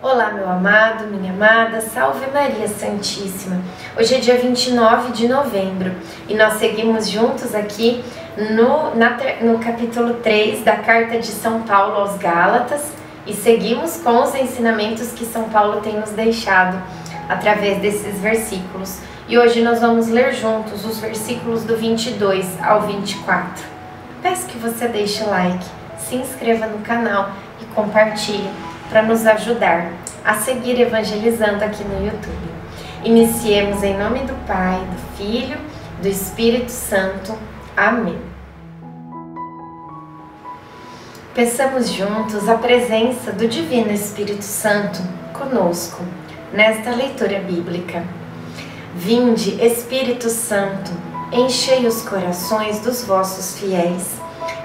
Olá, meu amado, minha amada, salve Maria Santíssima. Hoje é dia 29 de novembro e nós seguimos juntos aqui no, na, no capítulo 3 da carta de São Paulo aos Gálatas e seguimos com os ensinamentos que São Paulo tem nos deixado através desses versículos. E hoje nós vamos ler juntos os versículos do 22 ao 24. Peço que você deixe like, se inscreva no canal e compartilhe para nos ajudar a seguir evangelizando aqui no YouTube. Iniciemos em nome do Pai, do Filho, do Espírito Santo. Amém. Peçamos juntos a presença do Divino Espírito Santo conosco nesta leitura bíblica. Vinde, Espírito Santo, enchei os corações dos vossos fiéis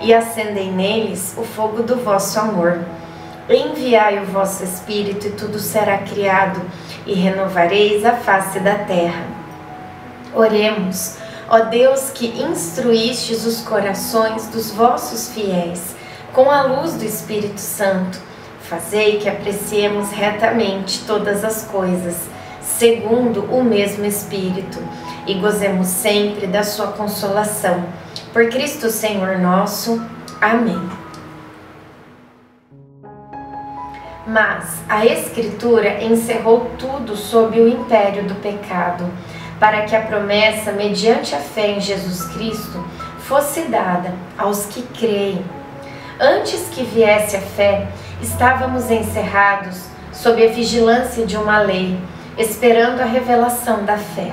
e acendei neles o fogo do vosso amor. Enviai o vosso Espírito e tudo será criado, e renovareis a face da terra. Oremos, ó Deus que instruístes os corações dos vossos fiéis com a luz do Espírito Santo, fazei que apreciemos retamente todas as coisas, segundo o mesmo Espírito, e gozemos sempre da sua consolação. Por Cristo Senhor nosso. Amém. Mas a Escritura encerrou tudo sob o império do pecado, para que a promessa, mediante a fé em Jesus Cristo, fosse dada aos que creem. Antes que viesse a fé, estávamos encerrados sob a vigilância de uma lei, esperando a revelação da fé.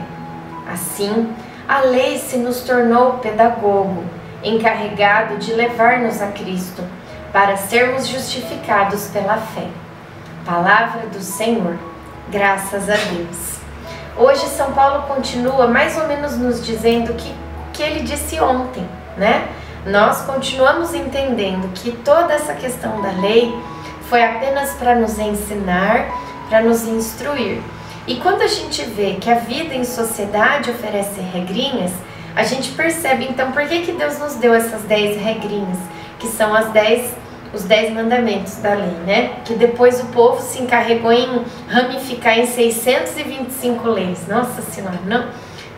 Assim, a lei se nos tornou pedagogo, encarregado de levar-nos a Cristo para sermos justificados pela fé. Palavra do Senhor, graças a Deus. Hoje São Paulo continua mais ou menos nos dizendo que que ele disse ontem, né? Nós continuamos entendendo que toda essa questão da lei foi apenas para nos ensinar, para nos instruir. E quando a gente vê que a vida em sociedade oferece regrinhas, a gente percebe então por que, que Deus nos deu essas 10 regrinhas, que são as 10 os dez mandamentos da lei, né? Que depois o povo se encarregou em ramificar em 625 leis. Nossa Senhora, não?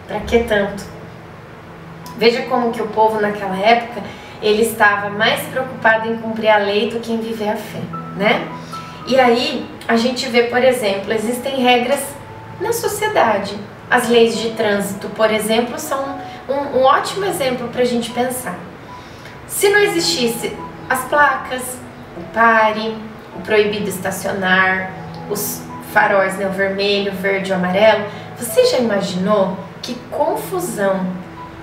Para que tanto? Veja como que o povo naquela época ele estava mais preocupado em cumprir a lei do que em viver a fé, né? E aí a gente vê, por exemplo, existem regras na sociedade. As leis de trânsito, por exemplo, são um, um ótimo exemplo para a gente pensar. Se não existisse as placas, o pare, o proibido estacionar, os faróis, né, o vermelho, verde e amarelo. Você já imaginou que confusão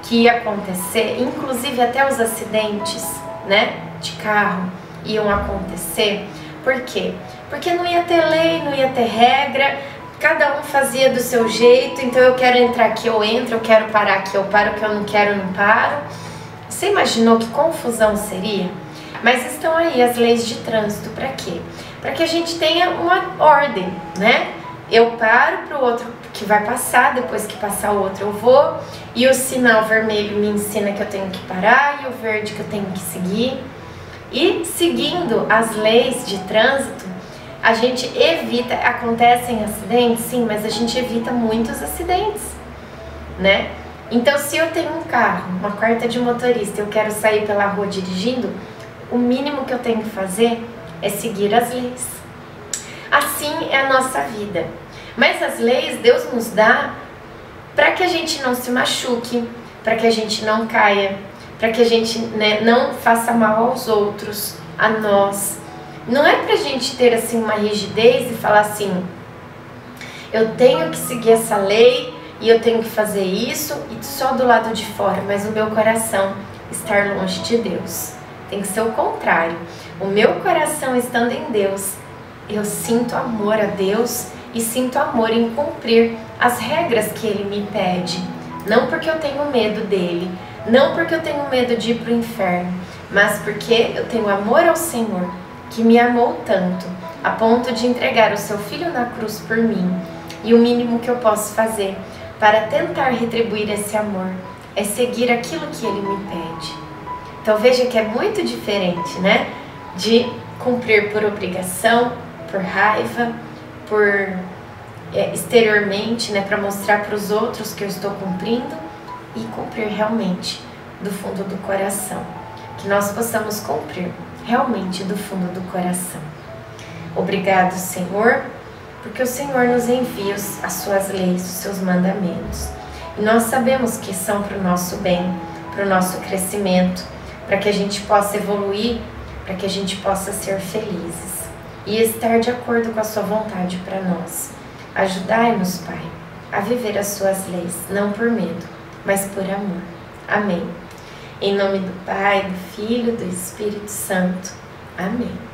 que ia acontecer, inclusive até os acidentes, né, de carro iam acontecer? Por quê? Porque não ia ter lei, não ia ter regra, cada um fazia do seu jeito, então eu quero entrar aqui, eu entro, eu quero parar aqui, eu paro, que eu não quero, eu não paro. Você imaginou que confusão seria? Mas estão aí as leis de trânsito para quê? Para que a gente tenha uma ordem, né? Eu paro para o outro que vai passar, depois que passar o outro eu vou, e o sinal vermelho me ensina que eu tenho que parar e o verde que eu tenho que seguir. E seguindo as leis de trânsito, a gente evita, acontecem acidentes, sim, mas a gente evita muitos acidentes, né? Então, se eu tenho um carro, uma quarta de motorista, eu quero sair pela rua dirigindo, o mínimo que eu tenho que fazer é seguir as leis. Assim é a nossa vida. Mas as leis Deus nos dá para que a gente não se machuque, para que a gente não caia, para que a gente né, não faça mal aos outros, a nós. Não é para a gente ter assim uma rigidez e falar assim, eu tenho que seguir essa lei e eu tenho que fazer isso e só do lado de fora, mas o meu coração estar longe de Deus. Tem que ser o contrário. O meu coração estando em Deus, eu sinto amor a Deus e sinto amor em cumprir as regras que Ele me pede. Não porque eu tenho medo dele, não porque eu tenho medo de ir para o inferno, mas porque eu tenho amor ao Senhor, que me amou tanto, a ponto de entregar o seu filho na cruz por mim. E o mínimo que eu posso fazer para tentar retribuir esse amor é seguir aquilo que ele me pede. Então veja que é muito diferente, né? De cumprir por obrigação, por raiva, por é, exteriormente, né, para mostrar para os outros que eu estou cumprindo e cumprir realmente do fundo do coração. Que nós possamos cumprir realmente do fundo do coração. Obrigado, Senhor, porque o Senhor nos envia as suas leis, os seus mandamentos. E nós sabemos que são para o nosso bem, para o nosso crescimento, para que a gente possa evoluir, para que a gente possa ser felizes e estar de acordo com a Sua vontade para nós. Ajudai-nos, Pai, a viver as Suas leis, não por medo, mas por amor. Amém. Em nome do Pai, do Filho e do Espírito Santo. Amém.